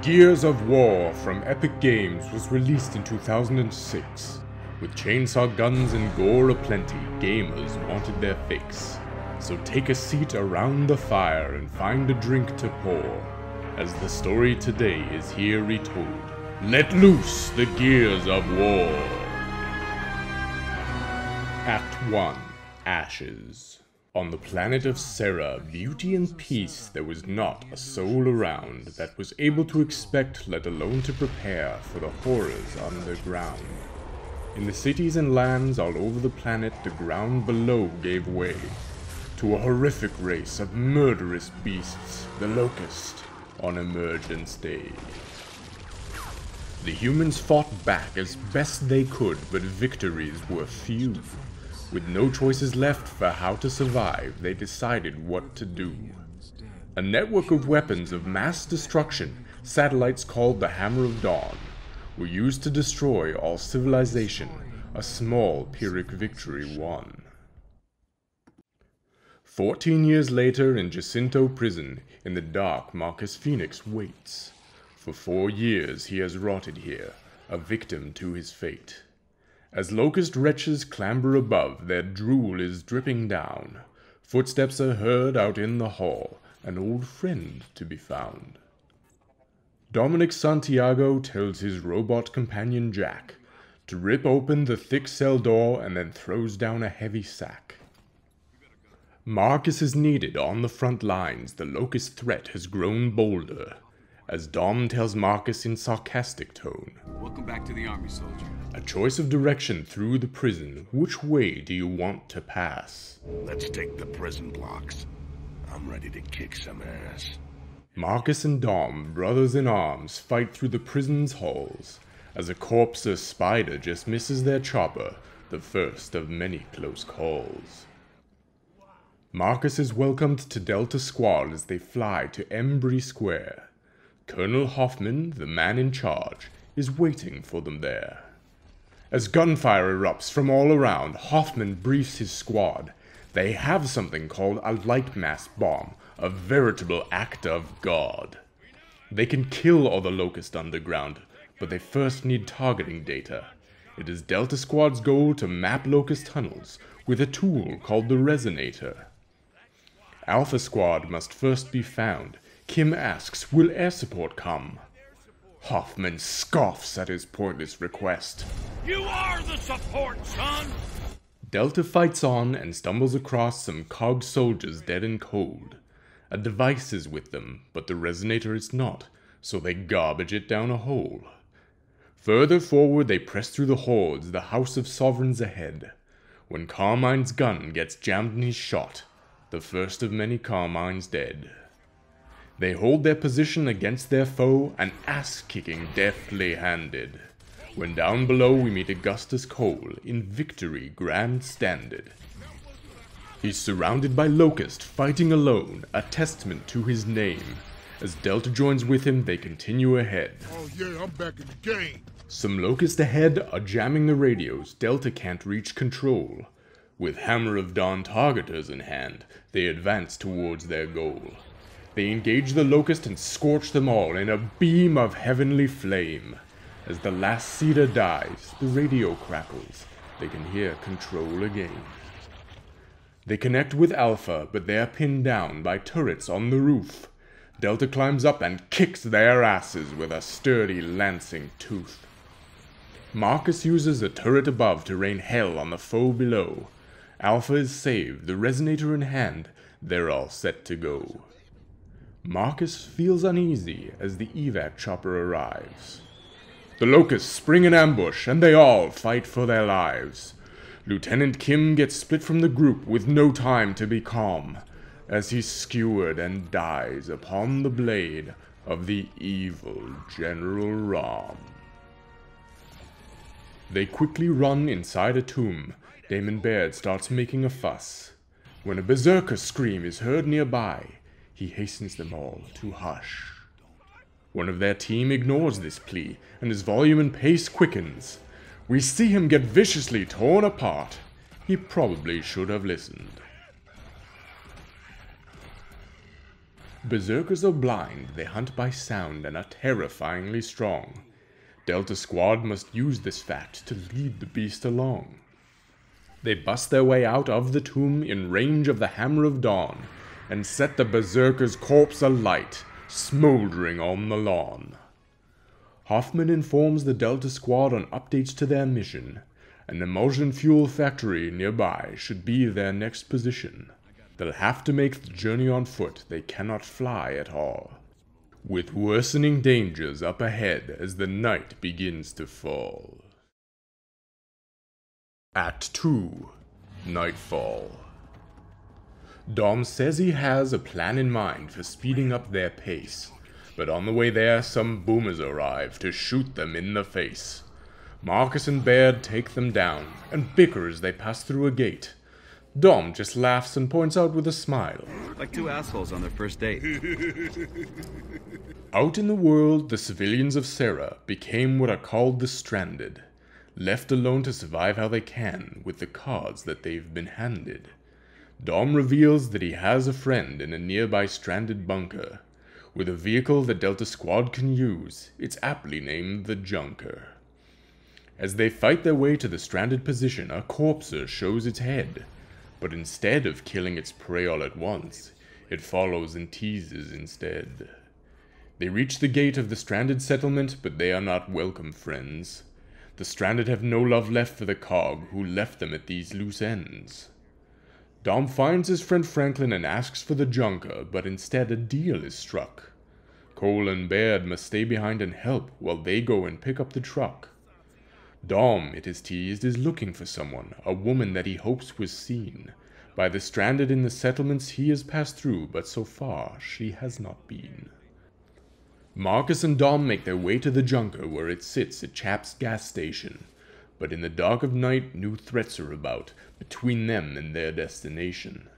Gears of War from Epic Games was released in 2006. With chainsaw guns and gore aplenty, gamers wanted their fix. So take a seat around the fire and find a drink to pour, as the story today is here retold. Let loose the gears of war! Act 1 Ashes on the planet of Sera, beauty and peace, there was not a soul around that was able to expect, let alone to prepare, for the horrors underground. In the cities and lands all over the planet, the ground below gave way to a horrific race of murderous beasts, the Locust, on Emergence Day. The humans fought back as best they could, but victories were few. With no choices left for how to survive, they decided what to do. A network of weapons of mass destruction, satellites called the Hammer of Dawn, were used to destroy all civilization, a small Pyrrhic victory won. Fourteen years later, in Jacinto prison, in the dark, Marcus Phoenix waits. For four years he has rotted here, a victim to his fate. As locust wretches clamber above, their drool is dripping down. Footsteps are heard out in the hall, an old friend to be found. Dominic Santiago tells his robot companion Jack to rip open the thick cell door and then throws down a heavy sack. Marcus is needed on the front lines, the locust threat has grown bolder. As Dom tells Marcus in sarcastic tone, Welcome back to the army, soldier. a choice of direction through the prison, which way do you want to pass? Let's take the prison blocks. I'm ready to kick some ass. Marcus and Dom, brothers in arms, fight through the prison's halls. As a corpse of spider just misses their chopper, the first of many close calls. Marcus is welcomed to Delta Squad as they fly to Embry Square. Colonel Hoffman, the man in charge, is waiting for them there. As gunfire erupts from all around, Hoffman briefs his squad. They have something called a light mass bomb, a veritable act of God. They can kill all the Locust underground, but they first need targeting data. It is Delta Squad's goal to map Locust tunnels with a tool called the Resonator. Alpha Squad must first be found. Kim asks, will air support come? Hoffman scoffs at his pointless request. You are the support, son! Delta fights on and stumbles across some cog soldiers dead and cold. A device is with them, but the resonator is not, so they garbage it down a hole. Further forward, they press through the hordes, the House of Sovereigns ahead. When Carmine's gun gets jammed in his shot, the first of many Carmines dead. They hold their position against their foe, an ass kicking deftly handed. When down below we meet Augustus Cole in victory grand standard. He's surrounded by Locust, fighting alone, a testament to his name. As Delta joins with him, they continue ahead. Oh yeah, I'm back in the game. Some Locust ahead are jamming the radios, Delta can't reach control. With Hammer of Dawn targeters in hand, they advance towards their goal. They engage the Locust and scorch them all in a beam of heavenly flame. As the last seeder dies, the radio crackles. They can hear control again. They connect with Alpha, but they are pinned down by turrets on the roof. Delta climbs up and kicks their asses with a sturdy lancing tooth. Marcus uses a turret above to rain hell on the foe below. Alpha is saved, the resonator in hand, they're all set to go. Marcus feels uneasy as the evac chopper arrives. The locusts spring in ambush, and they all fight for their lives. Lieutenant Kim gets split from the group with no time to be calm, as he's skewered and dies upon the blade of the evil General RAAM. They quickly run inside a tomb. Damon Baird starts making a fuss. When a berserker scream is heard nearby, he hastens them all to hush. One of their team ignores this plea, and his volume and pace quickens. We see him get viciously torn apart. He probably should have listened. Berserkers are blind, they hunt by sound and are terrifyingly strong. Delta Squad must use this fact to lead the beast along. They bust their way out of the tomb in range of the Hammer of Dawn and set the Berserker's corpse alight, smoldering on the lawn. Hoffman informs the Delta Squad on updates to their mission. An imulsion fuel factory nearby should be their next position. They'll have to make the journey on foot, they cannot fly at all. With worsening dangers up ahead as the night begins to fall. Act 2 Nightfall. Dom says he has a plan in mind for speeding up their pace, but on the way there, some boomers arrive to shoot them in the face. Marcus and Baird take them down and bicker as they pass through a gate. Dom just laughs and points out with a smile. Like two assholes on their first date. Out in the world, the civilians of Sera became what are called the Stranded, left alone to survive how they can with the cards that they've been handed. Dom reveals that he has a friend in a nearby stranded bunker. With a vehicle the Delta Squad can use, it's aptly named the Junker. As they fight their way to the stranded position, a corpser shows its head. But instead of killing its prey all at once, it follows and teases instead. They reach the gate of the stranded settlement, but they are not welcome friends. The stranded have no love left for the cog who left them at these loose ends. Dom finds his friend Franklin and asks for the junker, but instead a deal is struck. Cole and Baird must stay behind and help while they go and pick up the truck. Dom, it is teased, is looking for someone, a woman that he hopes was seen. By the stranded in the settlements he has passed through, but so far she has not been. Marcus and Dom make their way to the junker where it sits at Chap's gas station. But in the dark of night, new threats are about between them and their destination.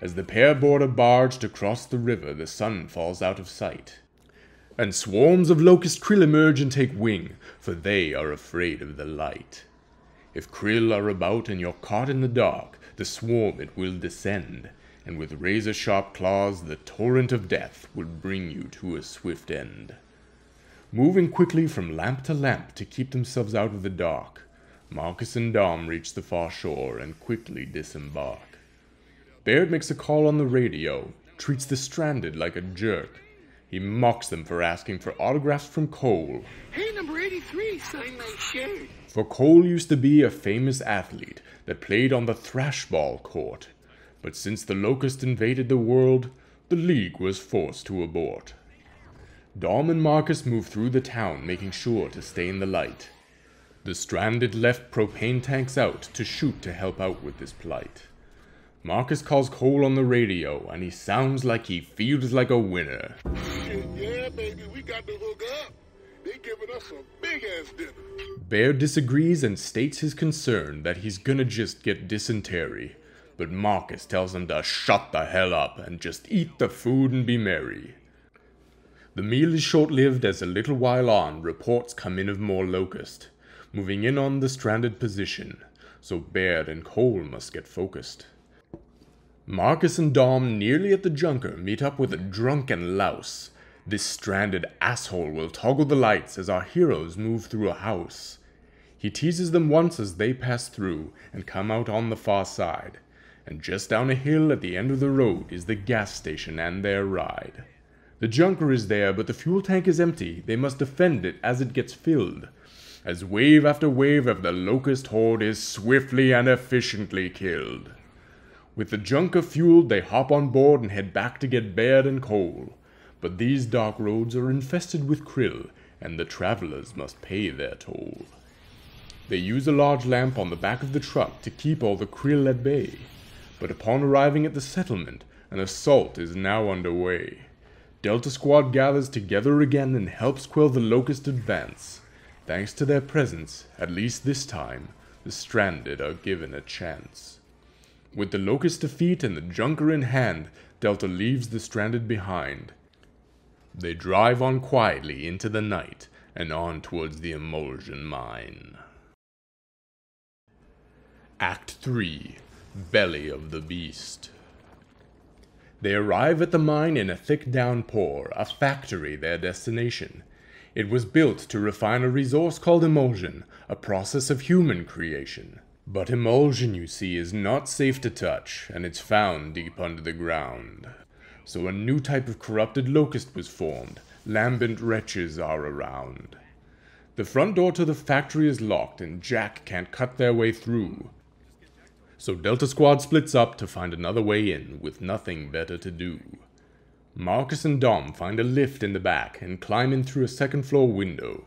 As the pair board a barge to cross the river, the sun falls out of sight. And swarms of locust kryll emerge and take wing, for they are afraid of the light. If kryll are about and you're caught in the dark, the swarm it will descend, and with razor sharp claws the torrent of death will bring you to a swift end. Moving quickly from lamp to lamp to keep themselves out of the dark, Marcus and Dom reach the far shore and quickly disembark. Baird makes a call on the radio, treats the stranded like a jerk. He mocks them for asking for autographs from Cole. Hey, number 83, sign my shirt. For Cole used to be a famous athlete that played on the thrashball court. But since the locust invaded the world, the league was forced to abort. Dom and Marcus move through the town, making sure to stay in the light. The stranded left propane tanks out to shoot to help out with this plight. Marcus calls Cole on the radio, and he sounds like he feels like a winner. Yeah, baby, we got to hook up. They giving us a big ass dinner. Baird disagrees and states his concern that he's gonna just get dysentery. But Marcus tells him to shut the hell up and just eat the food and be merry. The meal is short lived as a little while on, reports come in of more locust, moving in on the stranded position, so Baird and Cole must get focused. Marcus and Dom, nearly at the junker, meet up with a drunken louse. This stranded asshole will toggle the lights as our heroes move through a house. He teases them once as they pass through and come out on the far side. And just down a hill at the end of the road is the gas station and their ride. The junker is there, but the fuel tank is empty. They must defend it as it gets filled. As wave after wave of the locust horde is swiftly and efficiently killed. With the junker fueled, they hop on board and head back to get Baird and Cole. But these dark roads are infested with kryll, and the travelers must pay their toll. They use a large lamp on the back of the truck to keep all the kryll at bay. But upon arriving at the settlement, an assault is now underway. Delta Squad gathers together again and helps quell the locust advance. Thanks to their presence, at least this time, the stranded are given a chance. With the locust defeat and the junker in hand, Delta leaves the stranded behind. They drive on quietly into the night and on towards the imulsion mine. Act 3 Belly of the Beast. They arrive at the mine in a thick downpour, a factory their destination. It was built to refine a resource called imulsion, a process of human creation. But imulsion, you see, is not safe to touch, and it's found deep under the ground. So a new type of corrupted locust was formed. Lambent wretches are around. The front door to the factory is locked, and Jack can't cut their way through. So Delta Squad splits up to find another way in, with nothing better to do. Marcus and Dom find a lift in the back and climb in through a second floor window.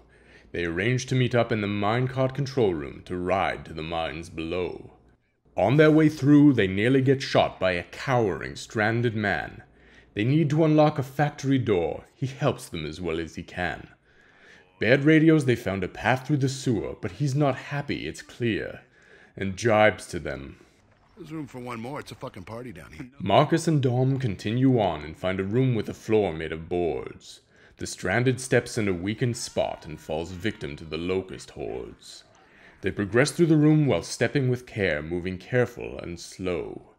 They arrange to meet up in the minecart control room to ride to the mines below. On their way through, they nearly get shot by a cowering, stranded man. They need to unlock a factory door. He helps them as well as he can. Baird radios, they found a path through the sewer, but he's not happy, it's clear, and jibes to them. There's room for one more. It's a fucking party down here. Marcus and Dom continue on and find a room with a floor made of boards. The stranded steps in a weakened spot and falls victim to the locust hordes. They progress through the room while stepping with care, moving careful and slow,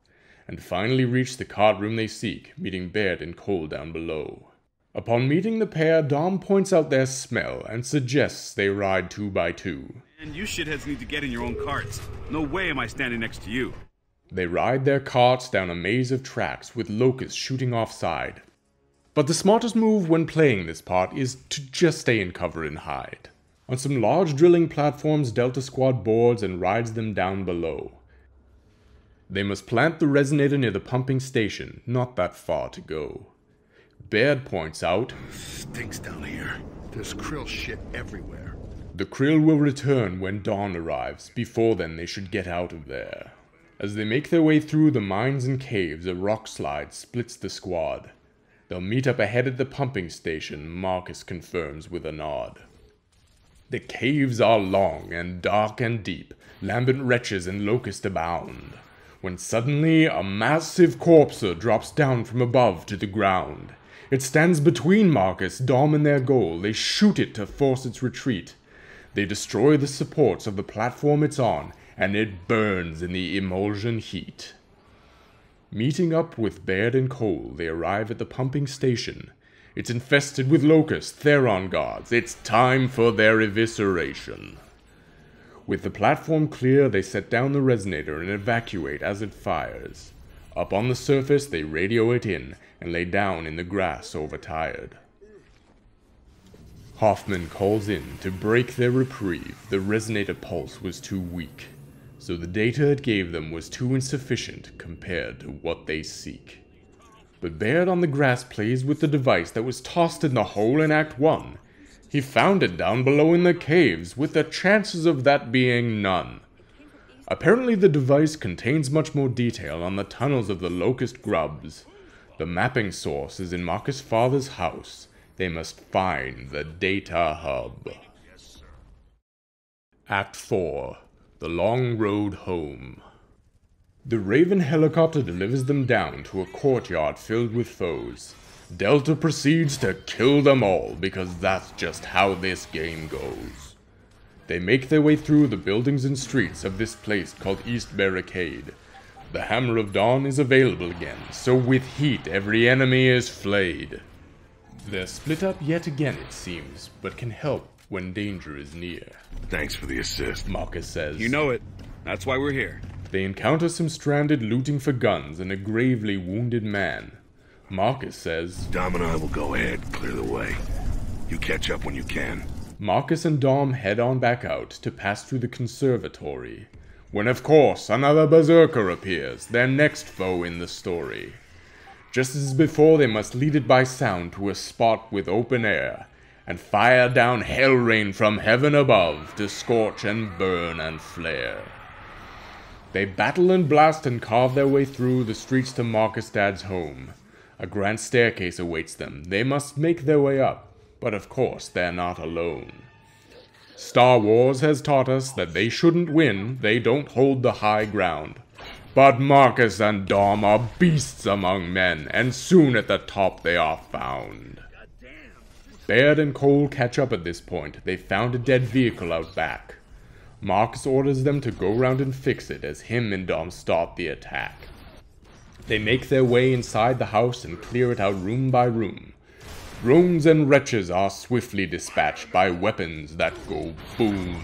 and finally reach the cart room they seek, meeting Baird and Cole down below. Upon meeting the pair, Dom points out their smell and suggests they ride two by two. And you shitheads need to get in your own carts. No way am I standing next to you. They ride their carts down a maze of tracks with locusts shooting offside. But the smartest move when playing this part is to just stay in cover and hide. On some large drilling platforms, Delta Squad boards and rides them down below. They must plant the resonator near the pumping station, not that far to go. Baird points out Stinks down here. There's kryll shit everywhere. the kryll will return when dawn arrives. Before then, they should get out of there. As they make their way through the mines and caves, a rock slide splits the squad. They'll meet up ahead at the pumping station, Marcus confirms with a nod. The caves are long and dark and deep, lambent wretches and locusts abound. When suddenly a massive corpser drops down from above to the ground. It stands between Marcus, Dom, and their goal. They shoot it to force its retreat. They destroy the supports of the platform it's on, and it burns in the imulsion heat. Meeting up with Baird and Cole, they arrive at the pumping station. It's infested with locusts, Theron guards. It's time for their evisceration. With the platform clear, they set down the resonator and evacuate as it fires. Up on the surface, they radio it in and lay down in the grass overtired. Hoffman calls in to break their reprieve. The resonator pulse was too weak, so the data it gave them was too insufficient compared to what they seek. But Baird on the grass plays with the device that was tossed in the hole in Act 1. He found it down below in the caves, with the chances of that being none. Apparently, the device contains much more detail on the tunnels of the locust grubs. The mapping source is in Marcus' father's house. They must find the data hub. Act 4 The Long Road Home. The Raven helicopter delivers them down to a courtyard filled with foes. Delta proceeds to kill them all because that's just how this game goes. They make their way through the buildings and streets of this place called East Barricade. The Hammer of Dawn is available again, so with heat every enemy is flayed. They're split up yet again, it seems, but can help when danger is near. Thanks for the assist. Marcus says. You know it. That's why we're here. They encounter some stranded looting for guns and a gravely wounded man. Marcus says, Dom and I will go ahead, clear the way. You catch up when you can. Marcus and Dom head on back out to pass through the conservatory. When, of course, another berserker appears, their next foe in the story. Just as before, they must lead it by sound to a spot with open air, and fire down hell rain from heaven above to scorch and burn and flare. They battle and blast and carve their way through the streets to Marcus Dad's home. A grand staircase awaits them. They must make their way up, but of course they're not alone. Star Wars has taught us that they shouldn't win, they don't hold the high ground. But Marcus and Dom are beasts among men, and soon at the top they are found. Baird and Cole catch up at this point. They found a dead vehicle out back. Marcus orders them to go round and fix it as him and Dom start the attack. They make their way inside the house and clear it out room by room. Drones and wretches are swiftly dispatched by weapons that go boom.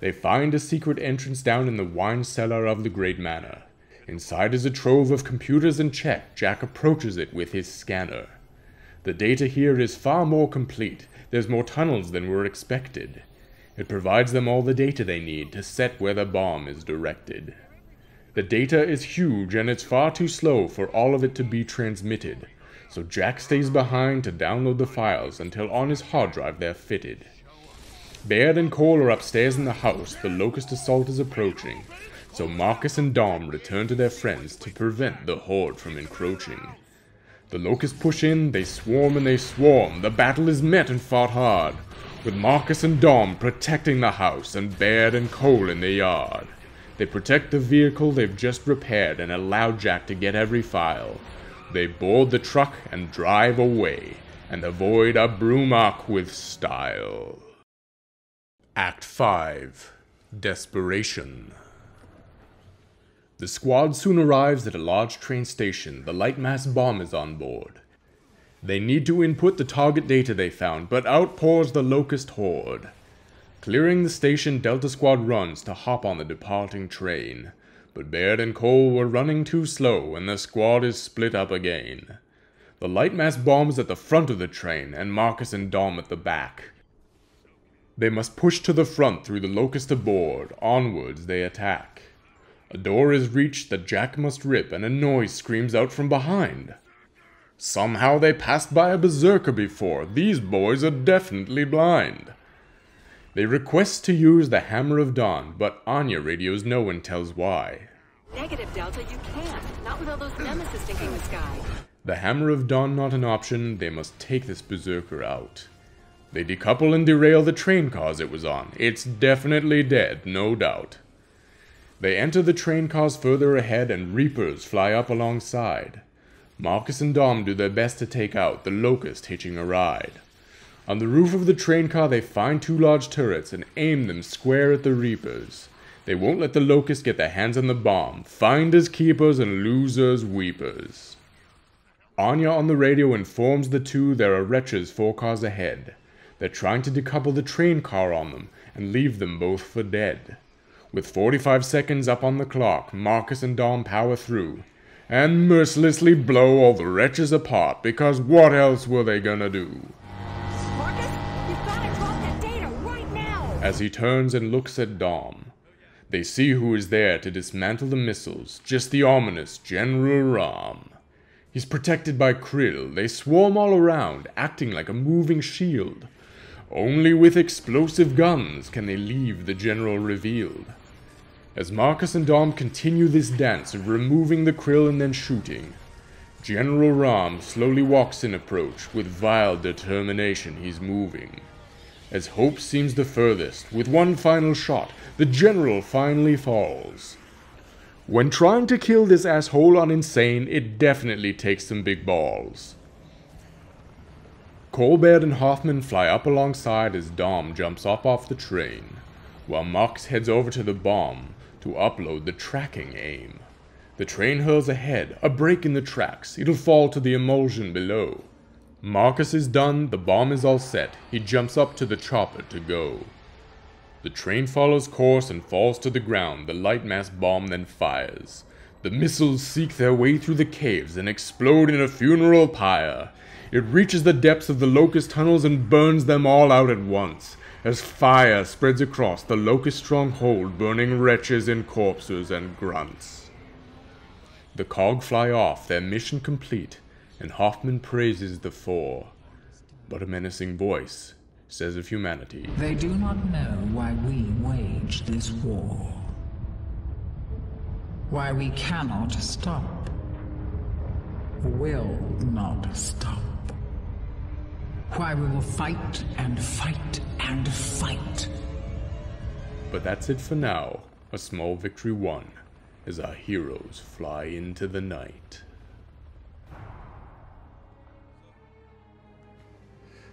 They find a secret entrance down in the wine cellar of the Great Manor. Inside is a trove of computers and check. Jack approaches it with his scanner. The data here is far more complete. There's more tunnels than were expected. It provides them all the data they need to set where the bomb is directed. The data is huge and it's far too slow for all of it to be transmitted so Jack stays behind to download the files until on his hard drive they're fitted. Baird and Cole are upstairs in the house, the Locust assault is approaching, so Marcus and Dom return to their friends to prevent the Horde from encroaching. The Locusts push in, they swarm and they swarm, the battle is met and fought hard, with Marcus and Dom protecting the house and Baird and Cole in the yard. They protect the vehicle they've just repaired and allow Jack to get every file, they board the truck and drive away, and avoid a Brumak with style. Act 5 Desperation The squad soon arrives at a large train station. The light mass bomb is on board. They need to input the target data they found, but out pours the Locust Horde. Clearing the station, Delta Squad runs to hop on the departing train. But Baird and Cole were running too slow, and the squad is split up again. The light mass bomb is at the front of the train, and Marcus and Dom at the back. They must push to the front through the locust aboard. Onwards they attack. A door is reached that Jack must rip, and a noise screams out from behind. Somehow they passed by a berserker before. These boys are definitely blind. They request to use the Hammer of Dawn, but Anya radios no one tells why. Negative, Delta, you can't. Not with all those Nemacysts stinking the sky. The Hammer of Dawn not an option, they must take this berserker out. They decouple and derail the train cars it was on. It's definitely dead, no doubt. They enter the train cars further ahead and Reapers fly up alongside. Marcus and Dom do their best to take out the Locust hitching a ride. On the roof of the train car, they find two large turrets and aim them square at the Reapers. They won't let the Locusts get their hands on the bomb. Finders keepers and losers weepers. Anya on the radio informs the two there are wretches four cars ahead. They're trying to decouple the train car on them and leave them both for dead. With 45 seconds up on the clock, Marcus and Dom power through and mercilessly blow all the wretches apart because what else were they gonna do? as he turns and looks at Dom. They see who is there to dismantle the missiles, just the ominous General RAAM. He's protected by Kryll. They swarm all around, acting like a moving shield. Only with explosive guns can they leave the General revealed. As Marcus and Dom continue this dance of removing the Kryll and then shooting, General RAAM slowly walks in approach. With vile determination he's moving. As hope seems the furthest, with one final shot, the general finally falls. When trying to kill this asshole on insane, it definitely takes some big balls. Cole, Baird and Hoffman fly up alongside as Dom jumps up off the train, while Mox heads over to the bomb to upload the tracking aim. The train hurls ahead, a break in the tracks, it'll fall to the imulsion below. Marcus is done, the bomb is all set. He jumps up to the chopper to go. The train follows course and falls to the ground. The light mass bomb then fires. The missiles seek their way through the caves and explode in a funeral pyre. It reaches the depths of the locust tunnels and burns them all out at once, as fire spreads across the locust stronghold, burning wretches and corpses and grunts. The cog fly off, their mission complete, and Hoffman praises the four. But a menacing voice says of humanity They do not know why we wage this war. Why we cannot stop. Will not stop. Why we will fight and fight and fight. But that's it for now. A small victory won as our heroes fly into the night.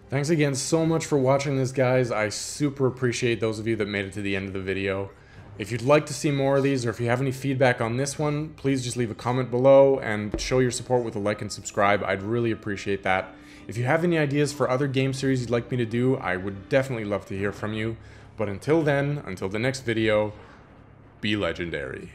Thanks again so much for watching this, guys. I super appreciate those of you that made it to the end of the video. If you'd like to see more of these, or if you have any feedback on this one, please just leave a comment below and show your support with a like and subscribe. I'd really appreciate that. If you have any ideas for other game series you'd like me to do, I would definitely love to hear from you. But until then, until the next video, be legendary.